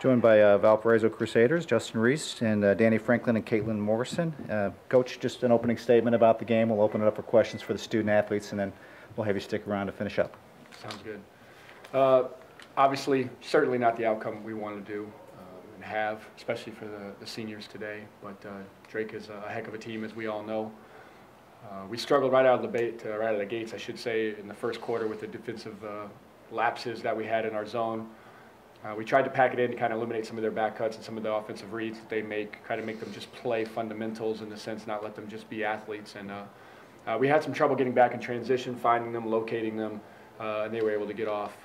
Joined by uh, Valparaiso Crusaders, Justin Reese, and uh, Danny Franklin and Caitlin Morrison. Uh, Coach, just an opening statement about the game. We'll open it up for questions for the student athletes, and then we'll have you stick around to finish up. Sounds good. Uh, Obviously, certainly not the outcome we want to do um, and have, especially for the the seniors today, but uh, Drake is a heck of a team, as we all know. Uh, We struggled right out of the bait, right out of the gates, I should say, in the first quarter with the defensive lapses that we had in our zone. Uh, We tried to pack it in to kind of eliminate some of their back cuts and some of the offensive reads that they make, kind of make them just play fundamentals in the sense, not let them just be athletes. And uh, uh, we had some trouble getting back in transition, finding them, locating them, uh, and they were able to get off.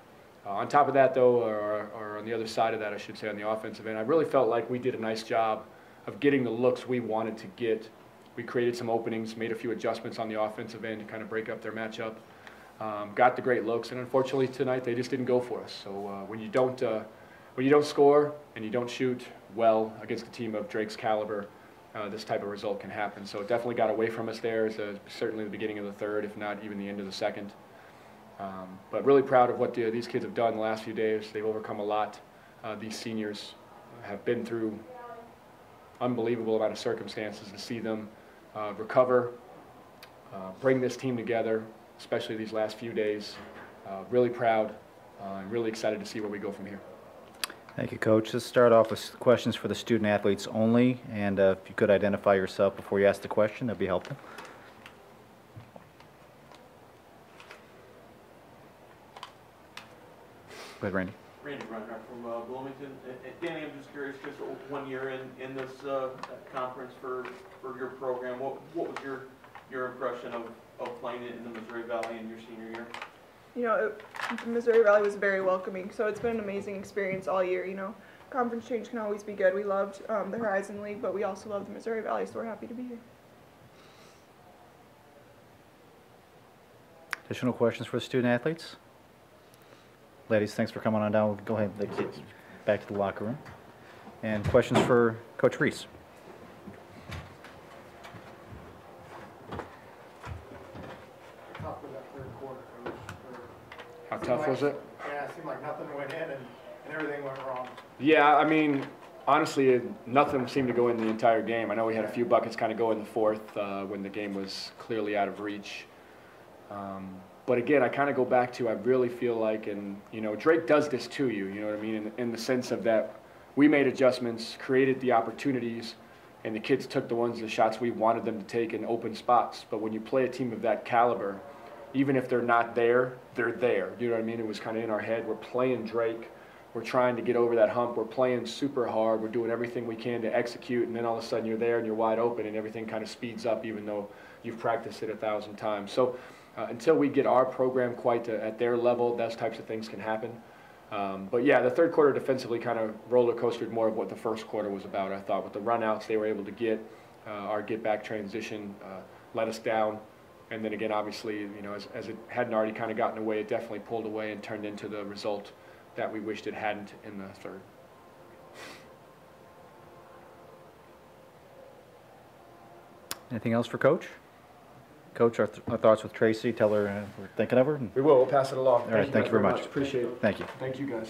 Uh, on top of that, though, or, or on the other side of that, I should say, on the offensive end, I really felt like we did a nice job of getting the looks we wanted to get. We created some openings, made a few adjustments on the offensive end to kind of break up their matchup. Um, got the great looks, and unfortunately tonight they just didn't go for us. So uh, when you don't uh, when you don't score and you don't shoot well against a team of Drake's caliber, uh, this type of result can happen. So it definitely got away from us there. It's, certainly the beginning of the third, if not even the end of the second. Um, but really proud of what the, these kids have done the last few days. They've overcome a lot. Uh, these seniors have been through unbelievable amount of circumstances to see them uh, recover, uh, bring this team together, especially these last few days. Uh, really proud uh, and really excited to see where we go from here. Thank you, Coach. Let's start off with questions for the student athletes only, and uh, if you could identify yourself before you ask the question, that'd be helpful. Go ahead, Randy. Randy Reinhardt from uh, Bloomington. And- and Danny, I'm just curious, just one year in, in this uh, conference for, for your program, what, what was your, your impression of, of playing it in the Missouri Valley in your senior year? you know, it, Missouri Valley was very welcoming, so it's been an amazing experience all year. You know, conference change can always be good. We loved um, the Horizon League, but we also love the Missouri Valley, so we're happy to be here. Additional questions for the student athletes? Ladies, thanks for coming on down. We'll Go ahead, let's get back to the locker room. And questions for Coach Reese? tough was that third quarter, Coach? Or- How tough like- was it? Yeah, it seemed like nothing went in and, and everything went wrong. Yeah, I mean, honestly, it- nothing seemed to go in the entire game. I know we had a few buckets kind of go in the fourth uh, when the game was clearly out of reach. Um, but again, I kind of go back to I really feel like, and you know, Drake does this to you. You know what I mean? In, in the sense of that, we made adjustments, created the opportunities, and the kids took the ones, the shots we wanted them to take in open spots. But when you play a team of that caliber, even if they're not there, they're there. You know what I mean? It was kind of in our head. We're playing Drake. We're trying to get over that hump. We're playing super hard. We're doing everything we can to execute, and then all of a sudden you're there and you're wide open, and everything kind of speeds up, even though you've practiced it a thousand times. So uh, until we get our program quite to, at their level, those types of things can happen. Um, but yeah, the third quarter defensively kind of roller coastered more of what the first quarter was about. I thought with the runouts they were able to get, uh, our get back transition uh, let us down. And then again, obviously, you know, as, as it hadn't already kind of gotten away, it definitely pulled away and turned into the result that we wished it hadn't in the third. Anything else for Coach? Coach, our, th- our thoughts with Tracey, tell her uh, we're thinking of her. We will. We'll pass it along. right, thank you very much. Appreciate it. Thank you. Thank you, guys.